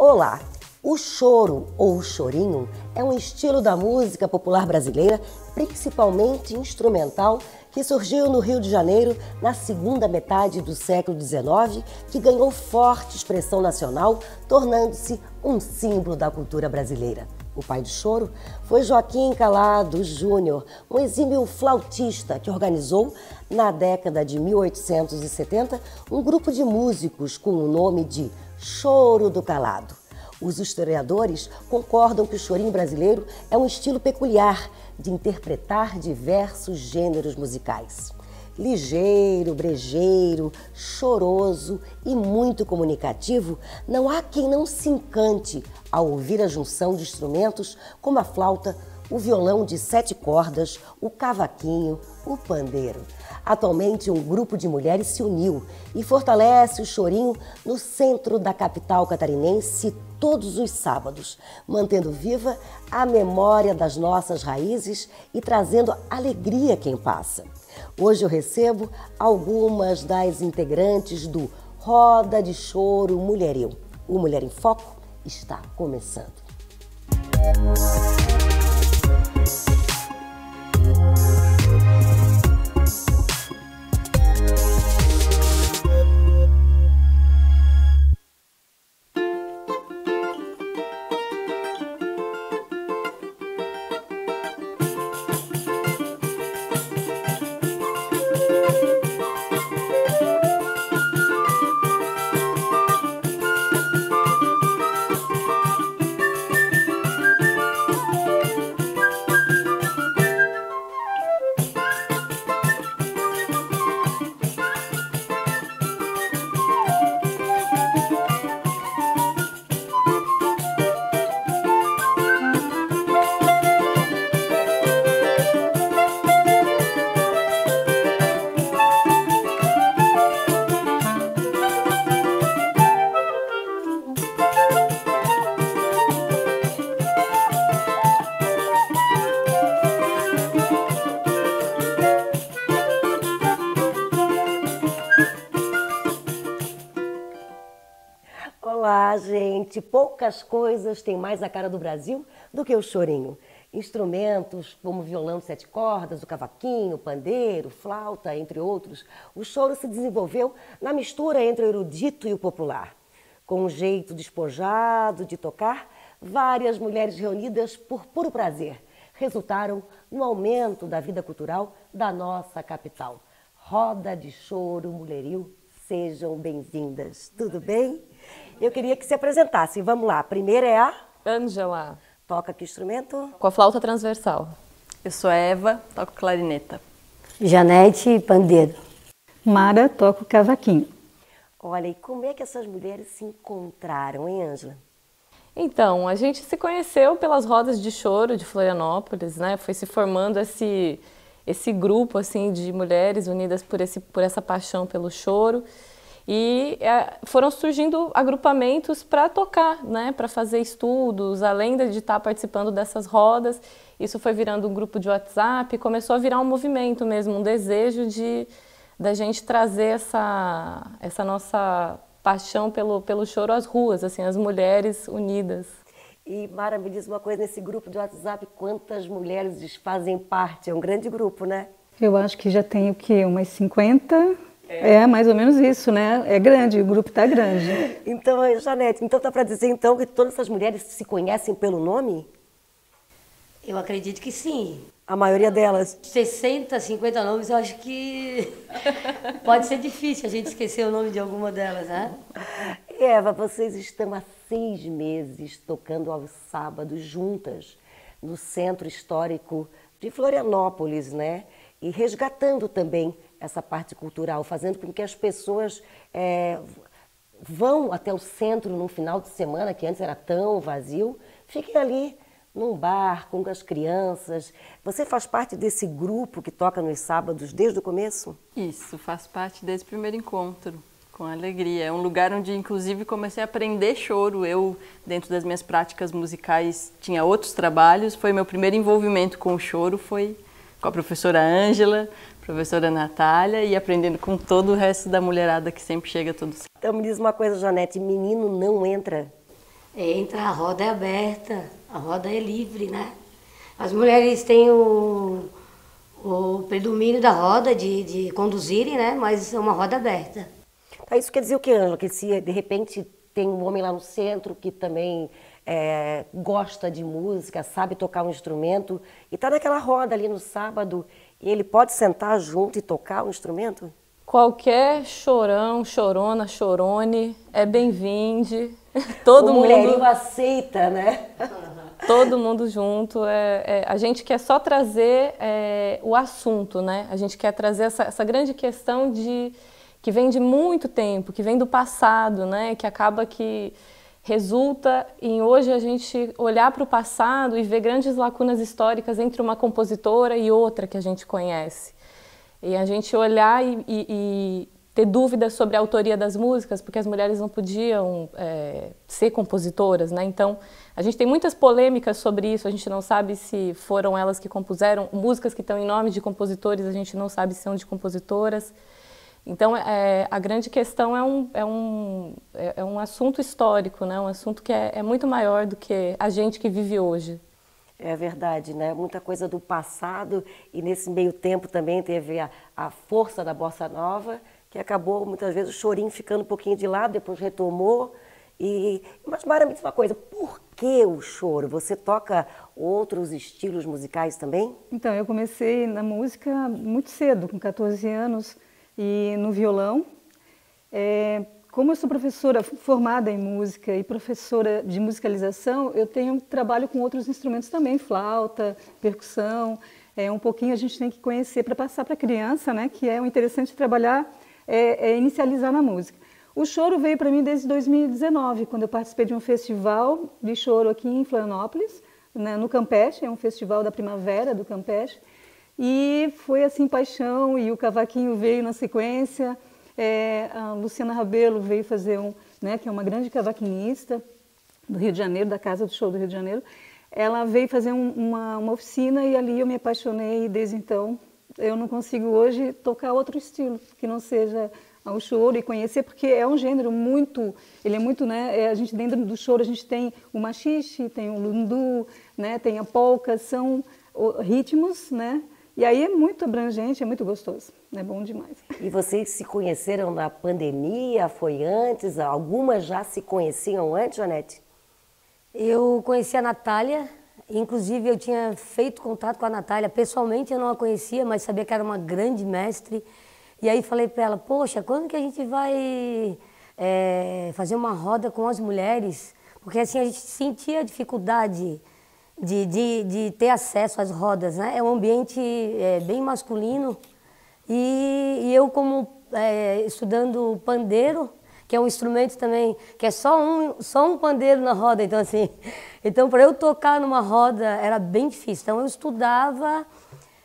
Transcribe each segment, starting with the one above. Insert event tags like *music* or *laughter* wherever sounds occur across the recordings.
Olá! O choro ou chorinho é um estilo da música popular brasileira, principalmente instrumental, que surgiu no Rio de Janeiro na segunda metade do século XIX, que ganhou forte expressão nacional, tornando-se um símbolo da cultura brasileira. O pai do choro foi Joaquim Calado Júnior, um exímio flautista que organizou, na década de 1870, um grupo de músicos com o nome de Choro do Calado. Os historiadores concordam que o chorinho brasileiro é um estilo peculiar de interpretar diversos gêneros musicais. Ligeiro, brejeiro, choroso e muito comunicativo, não há quem não se encante ao ouvir a junção de instrumentos como a flauta, o violão de sete cordas, o cavaquinho, o pandeiro. Atualmente, um grupo de mulheres se uniu e fortalece o chorinho no centro da capital catarinense todos os sábados, mantendo viva a memória das nossas raízes e trazendo alegria a quem passa. Hoje eu recebo algumas das integrantes do Roda de Choro Mulheril. O Mulher em Foco está começando. Olá, gente! Poucas coisas têm mais a cara do Brasil do que o chorinho. Instrumentos como violão de sete cordas, o cavaquinho, o pandeiro, flauta, entre outros. O choro se desenvolveu na mistura entre o erudito e o popular. Com um jeito despojado de tocar, várias mulheres reunidas por puro prazer resultaram no aumento da vida cultural da nossa capital. Roda de choro, mulheril, sejam bem-vindas. Tudo bem? Eu queria que se apresentasse. Vamos lá. A primeira é a Ângela. Toca que instrumento? Com a flauta transversal. Eu sou Eva, toco clarineta. Janete Pandeiro. Mara, toco cavaquinho. Olha, e como é que essas mulheres se encontraram, hein, Ângela? Então, a gente se conheceu pelas rodas de choro de Florianópolis, né? Foi se formando esse esse grupo assim de mulheres unidas por esse por essa paixão pelo choro e é, foram surgindo agrupamentos para tocar, né, para fazer estudos, além de estar participando dessas rodas. Isso foi virando um grupo de WhatsApp, começou a virar um movimento mesmo, um desejo de da gente trazer essa essa nossa paixão pelo pelo choro às ruas, assim, as mulheres unidas. E Mara, me diz uma coisa, nesse grupo de WhatsApp, quantas mulheres fazem parte? É um grande grupo, né? Eu acho que já tem o quê? Umas 50 é. é. mais ou menos isso, né? É grande, o grupo está grande. *laughs* Então, Janete, então dá para dizer então que todas essas mulheres se conhecem pelo nome? Eu acredito que sim. A maioria delas? 60, 50 nomes, eu acho que *laughs* pode ser difícil a gente esquecer o nome de alguma delas, né? Eva, vocês estão há seis meses tocando aos sábados juntas no Centro Histórico de Florianópolis, né? E resgatando também essa parte cultural, fazendo com que as pessoas é, vão até o centro no final de semana, que antes era tão vazio, fiquem ali num bar com as crianças. Você faz parte desse grupo que toca nos sábados desde o começo? Isso, faz parte desse primeiro encontro. Com alegria. É um lugar onde, inclusive, comecei a aprender choro. Eu, dentro das minhas práticas musicais, tinha outros trabalhos. Foi meu primeiro envolvimento com o choro, foi com a professora Ângela, professora Natália e aprendendo com todo o resto da mulherada que sempre chega todo Então me diz uma coisa, Janete, menino não entra? Entra, a roda é aberta, a roda é livre, né? As mulheres têm o, o predomínio da roda de, de conduzirem, né? Mas é uma roda aberta. Tá, isso quer dizer o que, Ângela? Que se de repente tem um homem lá no centro que também é, gosta de música, sabe tocar um instrumento e está naquela roda ali no sábado, e ele pode sentar junto e tocar o um instrumento? Qualquer chorão, chorona, chorone é bem-vindo. *laughs* Todo o mundo. mulherinho aceita, né? *laughs* Todo mundo junto. É, é, a gente quer só trazer é, o assunto, né? A gente quer trazer essa, essa grande questão de que vem de muito tempo, que vem do passado, né? Que acaba que resulta em hoje a gente olhar para o passado e ver grandes lacunas históricas entre uma compositora e outra que a gente conhece. E a gente olhar e, e, e ter dúvidas sobre a autoria das músicas, porque as mulheres não podiam é, ser compositoras, né? Então, a gente tem muitas polêmicas sobre isso, a gente não sabe se foram elas que compuseram, músicas que estão em nome de compositores, a gente não sabe se são de compositoras. Então, é, a grande questão é um, é, um, é, é um assunto histórico, né? um assunto que é, é muito maior do que a gente que vive hoje. É verdade, né? Muita coisa do passado e nesse meio tempo também teve a, a força da bossa nova, que acabou muitas vezes o chorinho ficando um pouquinho de lado, depois retomou. E, mas Mara, me diz uma coisa, por que o choro? Você toca outros estilos musicais também? Então, eu comecei na música muito cedo, com 14 anos, e no violão. É, como eu sou professora formada em música e professora de musicalização, eu tenho trabalho com outros instrumentos também, flauta, percussão. É, um pouquinho a gente tem que conhecer para passar para a criança, né? Que é o interessante trabalhar, é, é inicializar na música. O choro veio para mim desde 2019, quando eu participei de um festival de choro aqui em Florianópolis, né, no Campeche, é um festival da primavera do Campeche. E foi assim paixão e o cavaquinho veio na sequência. É, a Luciana Rabelo veio fazer um, né, que é uma grande cavaquinista do Rio de Janeiro, da Casa do Show do Rio de Janeiro. Ela veio fazer um, uma, uma oficina e ali eu me apaixonei e desde então eu não consigo hoje tocar outro estilo que não seja o choro e conhecer porque é um gênero muito ele é muito né é, a gente dentro do choro a gente tem o machixe tem o lundu né tem a polca são ritmos né e aí é muito abrangente, é muito gostoso, é bom demais. E vocês se conheceram na pandemia? Foi antes? Algumas já se conheciam antes, Janete? Eu conheci a Natália, inclusive eu tinha feito contato com a Natália. Pessoalmente eu não a conhecia, mas sabia que era uma grande mestre. E aí falei para ela, poxa, quando que a gente vai é, fazer uma roda com as mulheres? Porque assim a gente sentia a dificuldade de, de, de ter acesso às rodas. Né? É um ambiente é, bem masculino e, e eu, como é, estudando pandeiro, que é um instrumento também, que é só um, só um pandeiro na roda, então assim, *laughs* então para eu tocar numa roda era bem difícil. Então eu estudava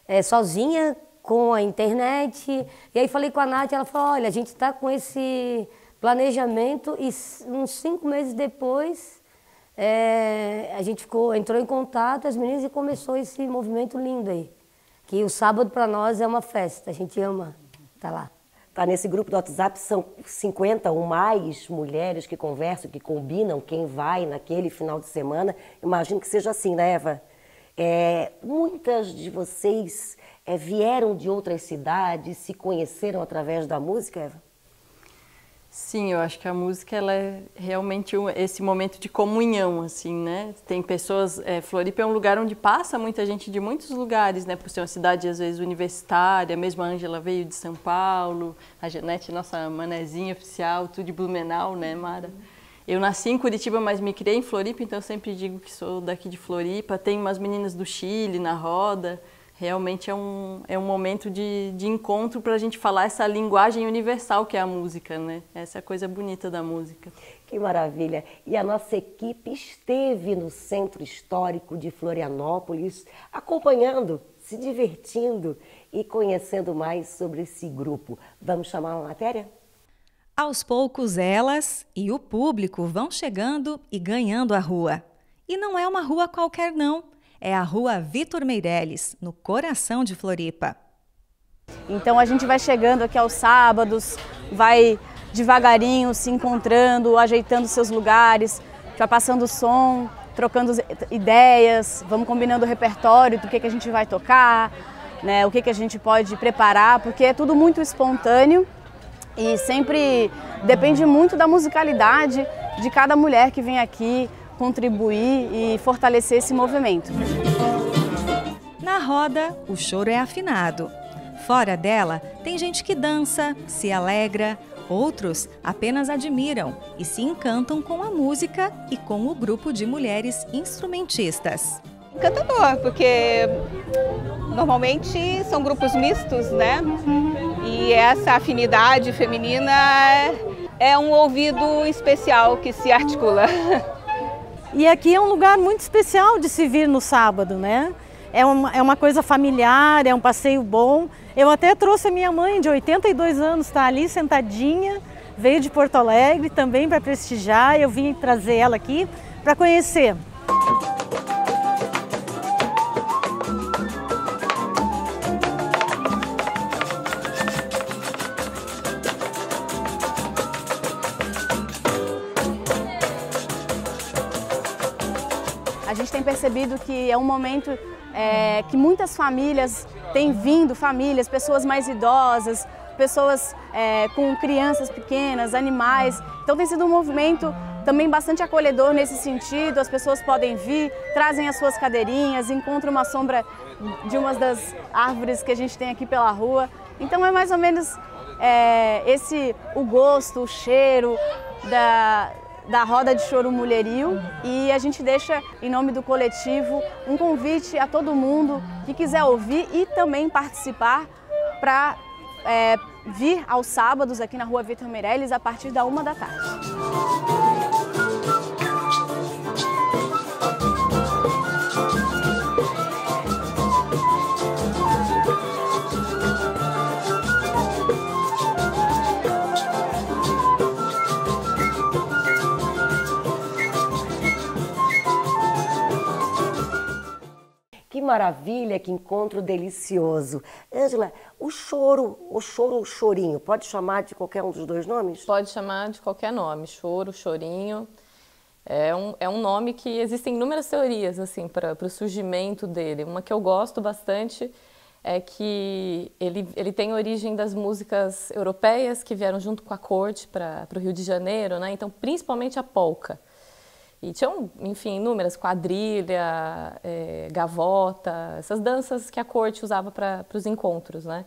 é, sozinha com a internet, e aí falei com a Nath, ela falou, olha, a gente está com esse planejamento e uns cinco meses depois é, a gente ficou, entrou em contato, as meninas, e começou esse movimento lindo aí. Que o sábado para nós é uma festa, a gente ama estar tá lá. Tá nesse grupo do WhatsApp são 50 ou mais mulheres que conversam, que combinam quem vai naquele final de semana. Imagino que seja assim, né, Eva? É, muitas de vocês é, vieram de outras cidades, se conheceram através da música, Eva? Sim, eu acho que a música ela é realmente esse momento de comunhão, assim, né? Tem pessoas, é, Floripa é um lugar onde passa muita gente de muitos lugares, né? Por ser uma cidade às vezes universitária, mesmo a Ângela veio de São Paulo, a Janete, nossa manezinha oficial, tudo de Blumenau, né, Mara? Eu nasci em Curitiba, mas me criei em Floripa, então sempre digo que sou daqui de Floripa. Tem umas meninas do Chile na roda realmente é um, é um momento de, de encontro para a gente falar essa linguagem universal que é a música, né? Essa é a coisa bonita da música. Que maravilha! E a nossa equipe esteve no Centro Histórico de Florianópolis, acompanhando, se divertindo e conhecendo mais sobre esse grupo. Vamos chamar uma matéria? Aos poucos, elas e o público vão chegando e ganhando a rua. E não é uma rua qualquer, não é a Rua Vitor Meirelles, no coração de Floripa. Então a gente vai chegando aqui aos sábados, vai devagarinho se encontrando, ajeitando seus lugares, vai passando som, trocando ideias, vamos combinando o repertório do que, que a gente vai tocar, né, o que, que a gente pode preparar, porque é tudo muito espontâneo e sempre depende muito da musicalidade de cada mulher que vem aqui contribuir e fortalecer esse movimento. Na roda, o choro é afinado. Fora dela, tem gente que dança, se alegra, outros apenas admiram e se encantam com a música e com o grupo de mulheres instrumentistas. Encantador, porque normalmente são grupos mistos, né? E essa afinidade feminina é um ouvido especial que se articula. *laughs* E aqui é um lugar muito especial de se vir no sábado, né? É uma, é uma coisa familiar, é um passeio bom. Eu até trouxe a minha mãe de 82 anos, está ali sentadinha, veio de Porto Alegre também para prestigiar. Eu vim trazer ela aqui para conhecer. Percebido que é um momento é, que muitas famílias têm vindo, famílias, pessoas mais idosas, pessoas é, com crianças pequenas, animais. Então tem sido um movimento também bastante acolhedor nesse sentido. As pessoas podem vir, trazem as suas cadeirinhas, encontram uma sombra de uma das árvores que a gente tem aqui pela rua. Então é mais ou menos é, esse o gosto, o cheiro da, da Roda de Choro Mulherio e a gente deixa, em nome do coletivo, um convite a todo mundo que quiser ouvir e também participar para é, vir aos sábados aqui na Rua Vitor Meirelles a partir da uma da tarde. Maravilha, que encontro delicioso. Ângela, o choro, o choro, o chorinho, pode chamar de qualquer um dos dois nomes? Pode chamar de qualquer nome, choro, chorinho. É um, é um nome que existem inúmeras teorias assim para o surgimento dele. Uma que eu gosto bastante é que ele, ele tem origem das músicas europeias que vieram junto com a corte para o Rio de Janeiro, né? então principalmente a polca. E tinham, enfim, inúmeras, quadrilha, é, gavota, essas danças que a corte usava para os encontros, né?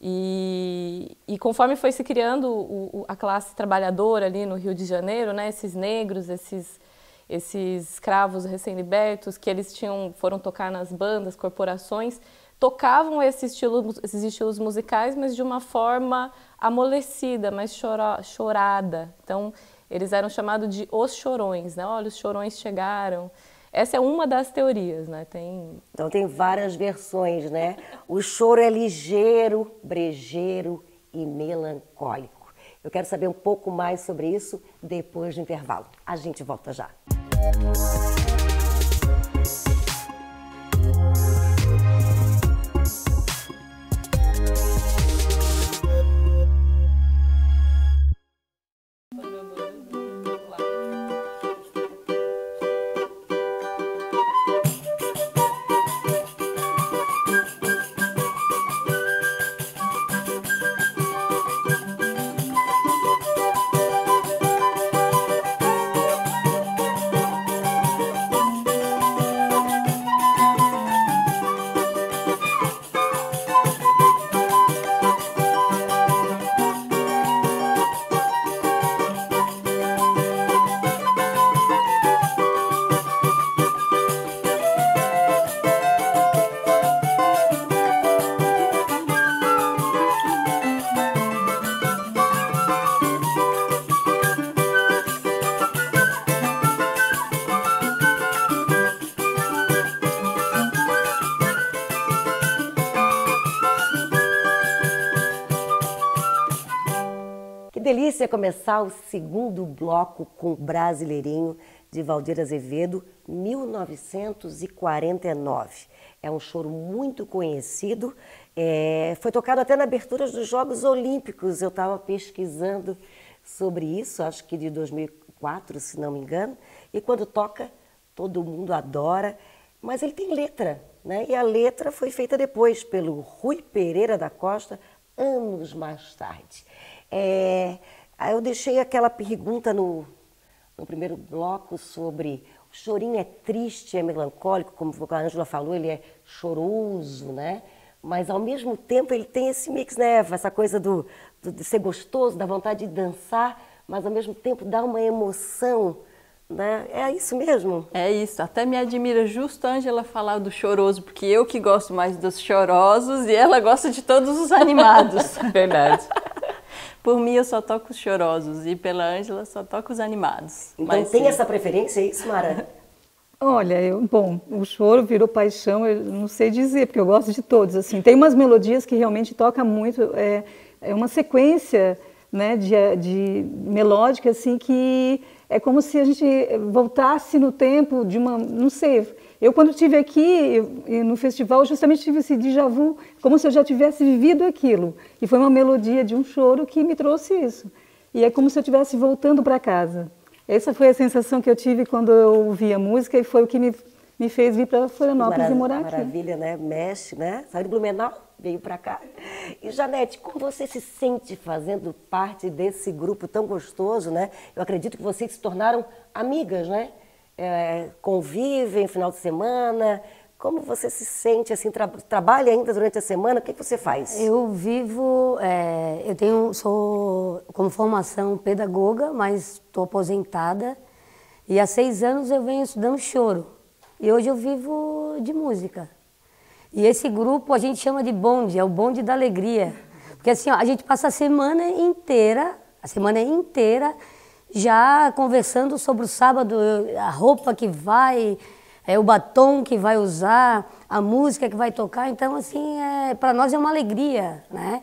E, e, conforme foi se criando o, o, a classe trabalhadora ali no Rio de Janeiro, né, esses negros, esses, esses escravos recém-libertos, que eles tinham, foram tocar nas bandas, corporações, tocavam esse estilo, esses estilos musicais, mas de uma forma amolecida, mais chora, chorada. Então, eles eram chamados de os chorões, né? Olha, os chorões chegaram. Essa é uma das teorias, né? Tem... Então tem várias versões, né? O choro é ligeiro, brejeiro e melancólico. Eu quero saber um pouco mais sobre isso depois do intervalo. A gente volta já. Música delícia começar o segundo bloco com Brasileirinho de Valdir Azevedo, 1949. É um choro muito conhecido, é, foi tocado até na abertura dos Jogos Olímpicos. Eu estava pesquisando sobre isso, acho que de 2004, se não me engano, e quando toca, todo mundo adora, mas ele tem letra, né? E a letra foi feita depois pelo Rui Pereira da Costa, anos mais tarde. É, eu deixei aquela pergunta no, no primeiro bloco sobre o chorinho é triste, é melancólico, como a Ângela falou, ele é choroso, né? Mas ao mesmo tempo ele tem esse mix, né, Eva? Essa coisa do, do, de ser gostoso, da vontade de dançar, mas ao mesmo tempo dá uma emoção. Né? É isso mesmo? É isso. Até me admira justo a Angela falar do choroso, porque eu que gosto mais dos chorosos e ela gosta de todos os *laughs* animados. Verdade. Por mim, eu só toco os chorosos e pela Ângela, só toco os animados. Então Mas, tem sim. essa preferência, é isso, Mara? Olha, eu, bom, o choro virou paixão, eu não sei dizer, porque eu gosto de todos. Assim, tem umas melodias que realmente tocam muito, é, é uma sequência né, de, de melódica assim que é como se a gente voltasse no tempo de uma, não sei, eu, quando estive aqui no festival, justamente tive esse déjà vu, como se eu já tivesse vivido aquilo. E foi uma melodia de um choro que me trouxe isso. E é como se eu estivesse voltando para casa. Essa foi a sensação que eu tive quando eu ouvi a música e foi o que me, me fez vir para Florianópolis Marav e morar aqui. Maravilha, né? Mexe, né? Saiu de Blumenau, veio para cá. E Janete, como você se sente fazendo parte desse grupo tão gostoso, né? Eu acredito que vocês se tornaram amigas, né? É, convivem final de semana? Como você se sente assim? Tra trabalha ainda durante a semana? O que, que você faz? Eu vivo, é, eu tenho, sou como formação pedagoga, mas estou aposentada e há seis anos eu venho estudando choro e hoje eu vivo de música. E esse grupo a gente chama de bonde, é o bonde da alegria, porque assim ó, a gente passa a semana inteira, a semana inteira já conversando sobre o sábado, a roupa que vai, é, o batom que vai usar, a música que vai tocar. Então, assim, é, para nós é uma alegria, né?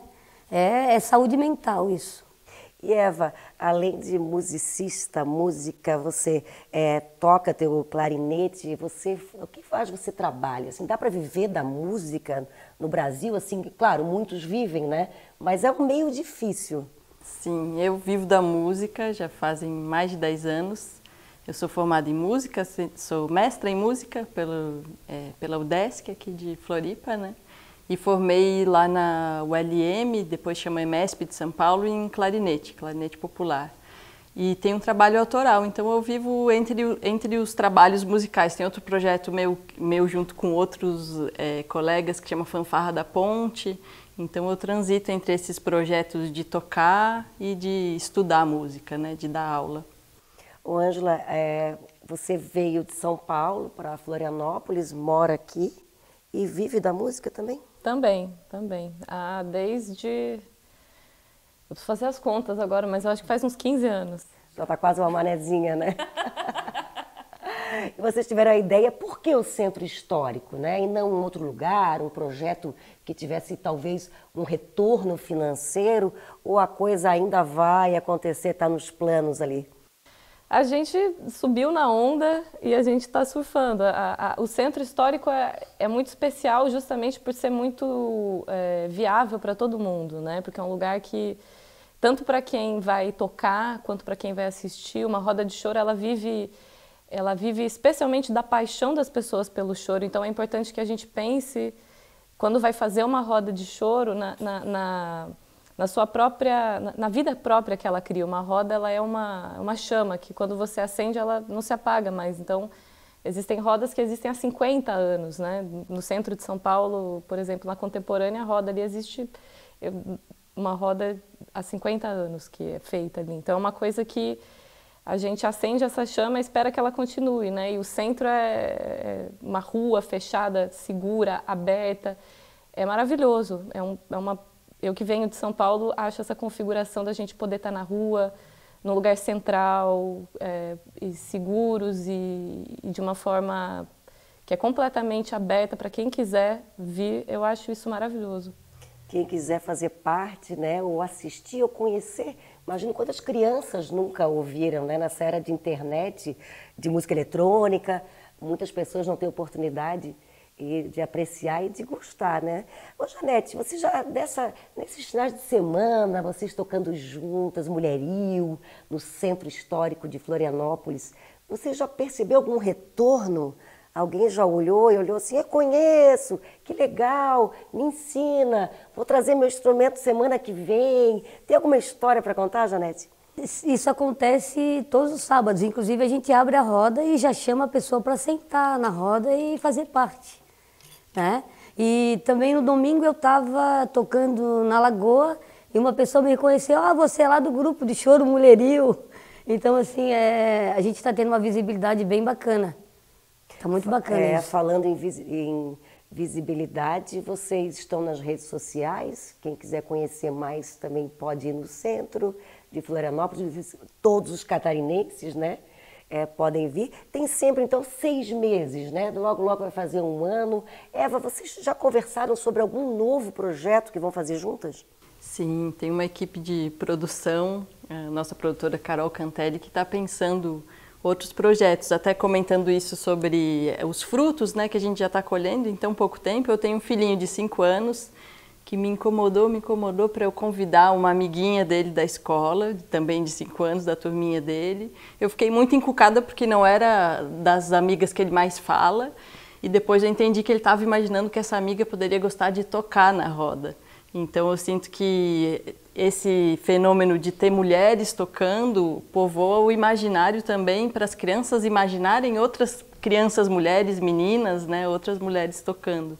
É, é saúde mental isso. E Eva, além de musicista, música, você é, toca teu clarinete, você, o que faz você trabalha? Assim, dá para viver da música no Brasil? Assim, claro, muitos vivem, né? Mas é um meio difícil. Sim, eu vivo da música já fazem mais de 10 anos. Eu sou formada em música, sou mestra em música pelo, é, pela UDESC aqui de Floripa, né? E formei lá na ULM, depois chamei MESP de São Paulo em clarinete, clarinete popular. E tenho um trabalho autoral, então eu vivo entre, entre os trabalhos musicais. Tem outro projeto meu, meu junto com outros é, colegas que chama Fanfarra da Ponte, então eu transito entre esses projetos de tocar e de estudar música, né, de dar aula. O Ângela, é, você veio de São Paulo para Florianópolis, mora aqui e vive da música também? Também, também. Ah, desde. Eu preciso fazer as contas agora, mas eu acho que faz uns 15 anos. Já está quase uma manezinha, né? *laughs* e vocês tiveram a ideia, por que o centro histórico, né? E não um outro lugar, um projeto que tivesse talvez um retorno financeiro, ou a coisa ainda vai acontecer, está nos planos ali? A gente subiu na onda e a gente está surfando. A, a, o centro histórico é, é, muito especial justamente por ser muito é, viável para todo mundo, né? Porque é um lugar que tanto para quem vai tocar quanto para quem vai assistir, uma roda de choro ela vive ela vive especialmente da paixão das pessoas pelo choro. Então é importante que a gente pense, quando vai fazer uma roda de choro, na, na, na, na sua própria, na, na, vida própria que ela cria. Uma roda ela é uma, uma chama que quando você acende ela não se apaga mais. Então existem rodas que existem há 50 anos. Né? No centro de São Paulo, por exemplo, na contemporânea, a roda ali existe uma roda há 50 anos que é feita ali. Então é uma coisa que a gente acende essa chama e espera que ela continue, né? E o centro é, é uma rua fechada, segura, aberta, é maravilhoso. É, um, é uma, eu que venho de São Paulo acho essa configuração da gente poder estar na rua, num lugar central, é, e seguros e, e de uma forma que é completamente aberta para quem quiser vir. Eu acho isso maravilhoso. Quem quiser fazer parte, né, ou assistir ou conhecer Imagino quantas crianças nunca ouviram, né? Nessa era de internet, de música eletrônica, muitas pessoas não têm oportunidade de apreciar e de gostar, né? Ô, Janete, você já, dessa, nesses finais de semana, vocês tocando juntas, mulherio, no centro histórico de Florianópolis, Você já percebeu algum retorno? Alguém já olhou e olhou assim, eu conheço, que legal, me ensina, vou trazer meu instrumento semana que vem. Tem alguma história para contar, Janete? Isso acontece todos os sábados. Inclusive, a gente abre a roda e já chama a pessoa para sentar na roda e fazer parte. Né? E também no domingo eu estava tocando na Lagoa e uma pessoa me reconheceu, ah, você é lá do grupo de choro mulherio. Então, assim, é, a gente está tendo uma visibilidade bem bacana. Está muito bacana é, isso. Falando em, vis em, visibilidade, vocês estão nas redes sociais. Quem quiser conhecer mais também pode ir no centro de Florianópolis. Todos os catarinenses, né? É, podem vir. Tem sempre, então, seis meses, né? Logo, logo vai fazer um ano. Eva, vocês já conversaram sobre algum novo projeto que vão fazer juntas? Sim, tem uma equipe de produção, a nossa produtora Carol Cantelli, que está pensando outros projetos, até comentando isso sobre eh, os frutos né, que a gente já está colhendo em tão pouco tempo. Eu tenho um filhinho de 5 anos que me incomodou, me incomodou para eu convidar uma amiguinha dele da escola, também de 5 anos, da turminha dele. Eu fiquei muito encucada porque não era das amigas que ele mais fala, e depois eu entendi que ele estava imaginando que essa amiga poderia gostar de tocar na roda. Então eu sinto que esse fenômeno de ter mulheres tocando povoa o imaginário também para as crianças imaginarem outras crianças, mulheres, meninas, né, outras mulheres tocando.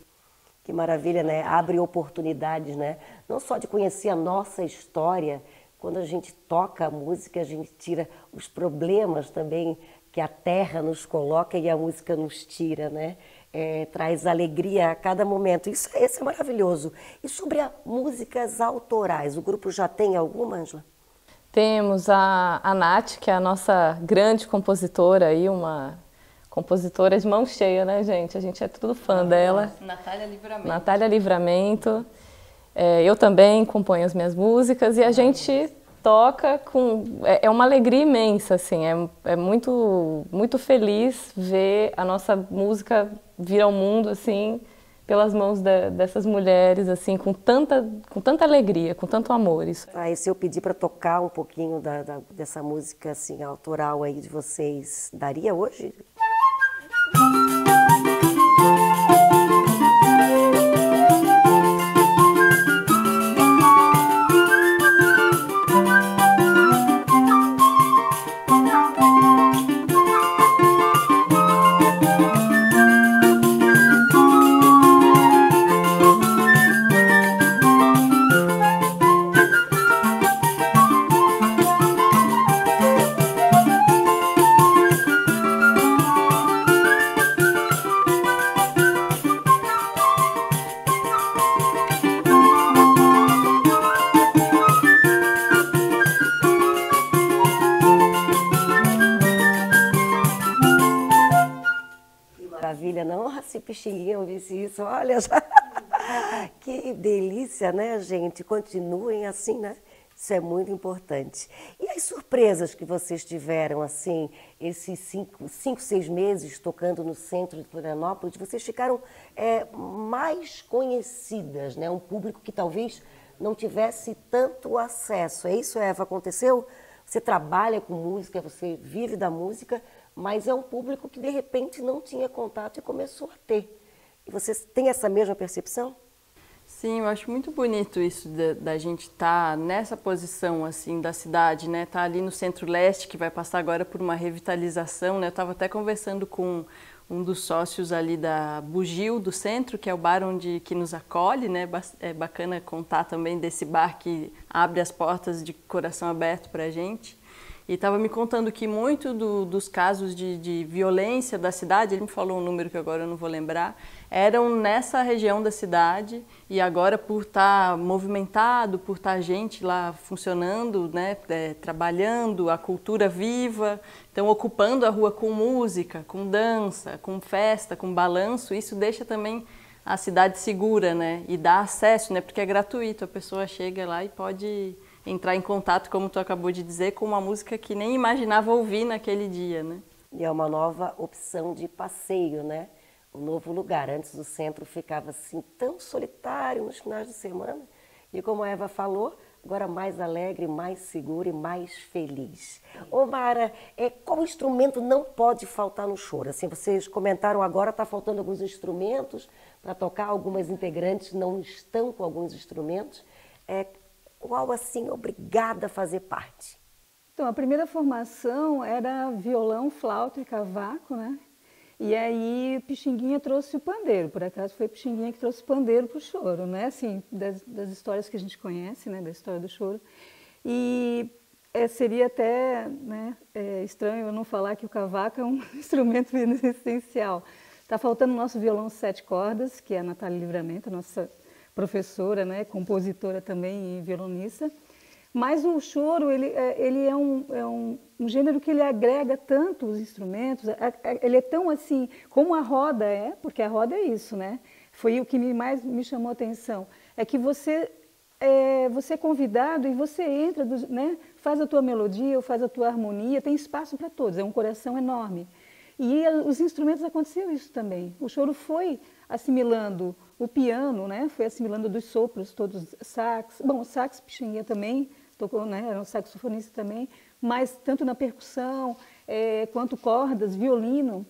Que maravilha, né? Abre oportunidades, né? Não só de conhecer a nossa história, quando a gente toca a música, a gente tira os problemas também que a terra nos coloca e a música nos tira, né? É, traz alegria a cada momento. Isso, esse é maravilhoso. E sobre as músicas autorais, o grupo já tem alguma, Angela? Temos a, a Nath, que é a nossa grande compositora aí, uma compositora de mão cheia, né, gente? A gente é tudo fã dela. Natália Livramento. Natália Livramento. É, eu também componho as minhas músicas e a gente toca com é, é, uma alegria imensa assim é, é muito muito feliz ver a nossa música vir ao mundo assim pelas mãos de, dessas mulheres assim com tanta com tanta alegria com tanto amor isso. Ah, e se eu pedir para tocar um pouquinho da, da, dessa música assim autoral aí de vocês daria hoje disse isso, olha já. *laughs* que delícia, né, gente? Continuem assim, né? Isso é muito importante. E as surpresas que vocês tiveram, assim, esses cinco, cinco seis meses tocando no centro de Florianópolis, vocês ficaram é, mais conhecidas, né? Um público que talvez não tivesse tanto acesso. É isso, Eva? Aconteceu? Você trabalha com música, você vive da música, mas é um público que de repente não tinha contato e começou a ter. Vocês têm essa mesma percepção? Sim, eu acho muito bonito isso da, da gente estar tá nessa posição assim da cidade, né? Tá ali no centro-leste que vai passar agora por uma revitalização, né? Eu estava até conversando com um dos sócios ali da Bugil do centro, que é o bar onde que nos acolhe, né? É bacana contar também desse bar que abre as portas de coração aberto para a gente e estava me contando que muito do, dos casos de, de, violência da cidade, ele me falou um número que agora eu não vou lembrar, eram nessa região da cidade e agora por estar tá movimentado, por estar tá gente lá funcionando, né, é, trabalhando, a cultura viva, então ocupando a rua com música, com dança, com festa, com balanço, isso deixa também a cidade segura, né, e dá acesso, né, porque é gratuito, a pessoa chega lá e pode entrar em contato, como tu acabou de dizer, com uma música que nem imaginava ouvir naquele dia, né? E é uma nova opção de passeio, né? Um novo lugar. Antes o centro ficava assim tão solitário nos finais de semana. E como a Eva falou, agora mais alegre, mais segura e mais feliz. Ô Mara, é, qual instrumento não pode faltar no choro? Assim, vocês comentaram agora, está faltando alguns instrumentos para tocar, algumas integrantes não estão com alguns instrumentos. É, qual, assim, obrigada a fazer parte? Então, a primeira formação era violão, flauta e cavaco, né? E aí Pixinguinha trouxe o pandeiro, por acaso foi Pixinguinha que trouxe o pandeiro para o choro, né? Assim, das, das, histórias que a gente conhece, né? Da história do choro. E é, seria até né, é, estranho eu não falar que o cavaco é um *laughs* instrumento *laughs* essencial. Está faltando o nosso violão sete cordas, que é a Natália Livramento, nossa professora, né? Compositora também e violonista. Mas o choro, ele, é, ele é, um, é um, um, gênero que ele agrega tanto os instrumentos, ele é tão assim, como a roda é, porque a roda é isso, né? Foi o que mais me chamou a atenção, é que você é, você é convidado e você entra, né? faz a tua melodia, faz a tua harmonia, tem espaço para todos, é um coração enorme. E os instrumentos aconteceu isso também. O choro foi assimilando o piano, né? Foi assimilando dos sopros todos, sax, bom, sax, pixinguinha também, tocou, né, era um saxofonista também, mas tanto na percussão é, quanto cordas, violino,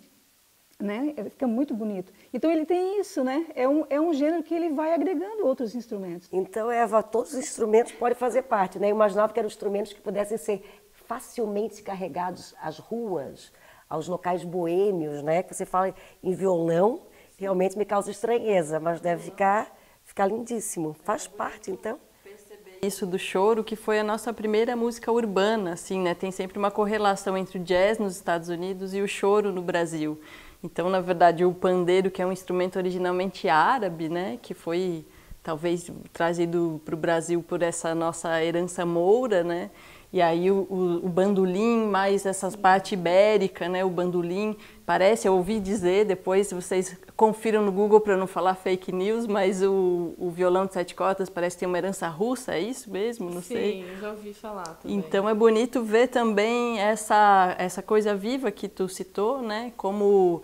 né, é, fica muito bonito. Então ele tem isso, né, é um, é um gênero que ele vai agregando outros instrumentos. Então, Eva, todos os instrumentos podem fazer parte, né? Eu imaginava que eram instrumentos que pudessem ser facilmente carregados às ruas, aos locais boêmios, né? Que você fala em violão, realmente me causa estranheza, mas deve ficar, ficar lindíssimo. Faz parte, então isso do choro, que foi a nossa primeira música urbana, assim, né? Tem sempre uma correlação entre o jazz nos Estados Unidos e o choro no Brasil. Então, na verdade, o pandeiro, que é um instrumento originalmente árabe, né, que foi talvez trazido para o Brasil por essa nossa herança moura, né, e aí o, o, o bandolim, mais essa parte ibérica, né, o bandolim, parece, eu ouvi dizer, depois vocês confiram no Google para não falar fake news, mas o, o violão de sete cordas parece ter uma herança russa, é isso mesmo? Não Sim, sei. Sim, já ouvi falar também. Então é bonito ver também essa, essa coisa viva que tu citou, né, como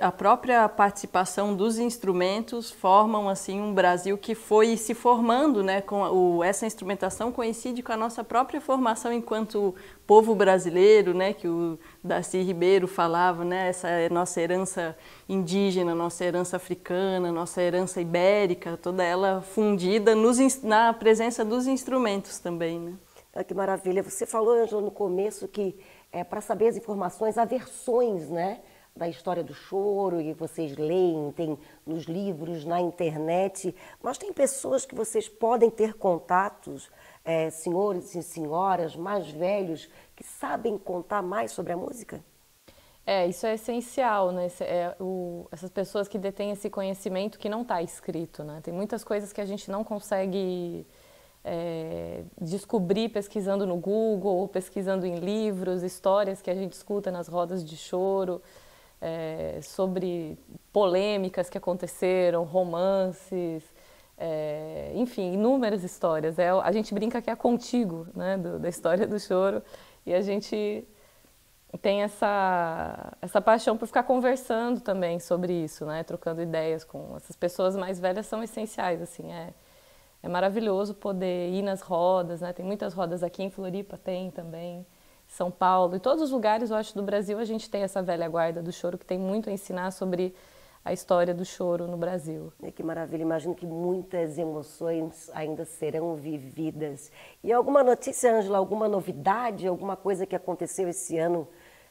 a própria participação dos instrumentos formam assim um Brasil que foi se formando, né? Com o, essa instrumentação coincide com a nossa própria formação enquanto povo brasileiro, né? Que o Darcy Ribeiro falava, né? Essa é nossa herança indígena, nossa herança africana, nossa herança ibérica, toda ela fundida nos, na presença dos instrumentos também, né? Ah, que maravilha! Você falou, Angela, no começo que é, para saber as informações há versões, né? Da história do choro e vocês leem, tem nos livros, na internet, mas tem pessoas que vocês podem ter contatos, é, senhores e senhoras mais velhos, que sabem contar mais sobre a música? É, isso é essencial, né? É o, essas pessoas que detêm esse conhecimento que não está escrito, né? Tem muitas coisas que a gente não consegue é, descobrir pesquisando no Google, ou pesquisando em livros, histórias que a gente escuta nas rodas de choro é, sobre polêmicas que aconteceram, romances, é, enfim, inúmeras histórias. É, a gente brinca que é contigo, né, do, da história do choro, e a gente tem essa, essa paixão por ficar conversando também sobre isso, né, trocando ideias com essas pessoas mais velhas são essenciais, assim, é, é maravilhoso poder ir nas rodas, né, tem muitas rodas aqui em Floripa, tem também, são Paulo, e todos os lugares, eu acho, do Brasil, a gente tem essa velha guarda do choro que tem muito a ensinar sobre a história do choro no Brasil. Que maravilha, imagino que muitas emoções ainda serão vividas. E alguma notícia, Ângela, alguma novidade, alguma coisa que aconteceu esse ano,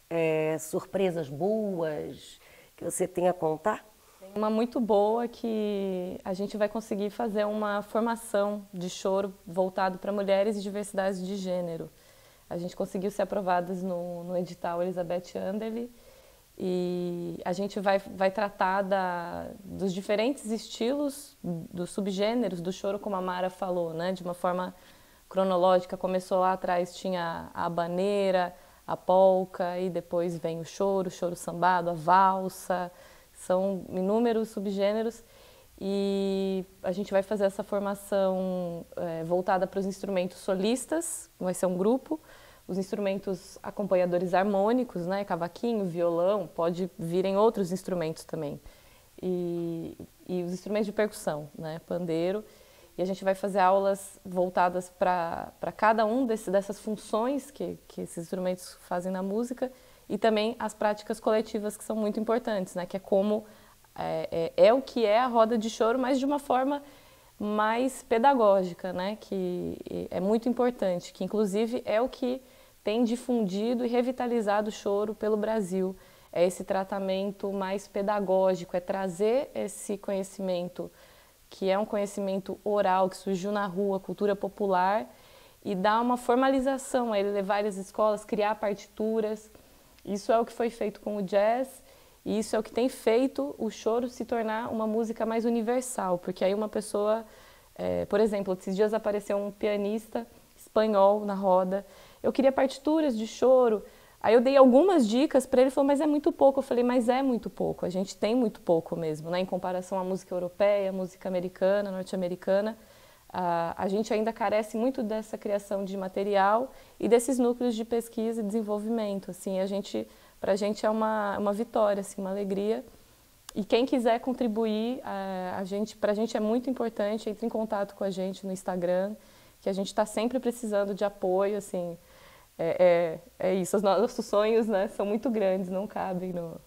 é, surpresas boas que você tenha a contar? Tem uma muito boa que a gente vai conseguir fazer uma formação de choro voltado para mulheres e diversidade de gênero. A gente conseguiu ser aprovadas no, no edital Elizabeth Anderle e a gente vai, vai tratar da, dos diferentes estilos, dos subgêneros do choro, como a Mara falou, né? de uma forma cronológica. Começou lá atrás, tinha a baneira, a polca, e depois vem o choro, o choro sambado, a valsa. São inúmeros subgêneros e a gente vai fazer essa formação é, voltada para os instrumentos solistas, vai ser um grupo, os instrumentos acompanhadores harmônicos, né, cavaquinho, violão, pode vir em outros instrumentos também. E, e os instrumentos de percussão, né, pandeiro. e a gente vai fazer aulas voltadas para cada um desse, dessas funções que, que esses instrumentos fazem na música e também as práticas coletivas que são muito importantes, né? que é como é, é, é o que é a roda de choro, mas de uma forma mais pedagógica, né? que é muito importante, que inclusive é o que tem difundido e revitalizado o choro pelo Brasil. É esse tratamento mais pedagógico, é trazer esse conhecimento que é um conhecimento oral que surgiu na rua, cultura popular, e dar uma formalização a ele, levar as escolas, criar partituras. Isso é o que foi feito com o jazz e isso é o que tem feito o choro se tornar uma música mais universal, porque aí uma pessoa, é, por exemplo, esses dias apareceu um pianista espanhol na roda, eu queria partituras de choro, Aí eu dei algumas dicas para ele, falou, mas é muito pouco. Eu falei, mas é muito pouco, a gente tem muito pouco mesmo, né? Em comparação à música europeia, música americana, norte-americana, a, a gente ainda carece muito dessa criação de material e desses núcleos de pesquisa e desenvolvimento. Assim, a gente, para a gente é uma, uma vitória, assim, uma alegria. E quem quiser contribuir, a, a gente, para a gente é muito importante, entre em contato com a gente no Instagram, que a gente está sempre precisando de apoio, assim, é, é, é isso, os nossos sonhos né, são muito grandes, não cabem no...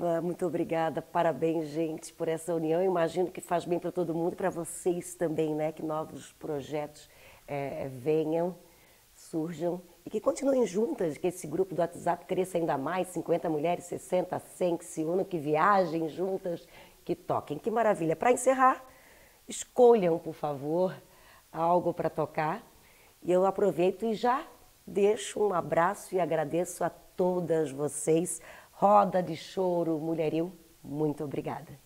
Ah, muito obrigada, parabéns, gente, por essa união. Imagino que faz bem para todo mundo para vocês também, né? Que novos projetos é, venham, surjam e que continuem juntas, que esse grupo do WhatsApp cresça ainda mais 50 mulheres, 60, 100, que se unam, que viajem juntas, que toquem. Que maravilha! Para encerrar, escolham, por favor, algo para tocar. E eu aproveito e já Deixo um abraço e agradeço a todas vocês. Roda de choro, mulheril, muito obrigada.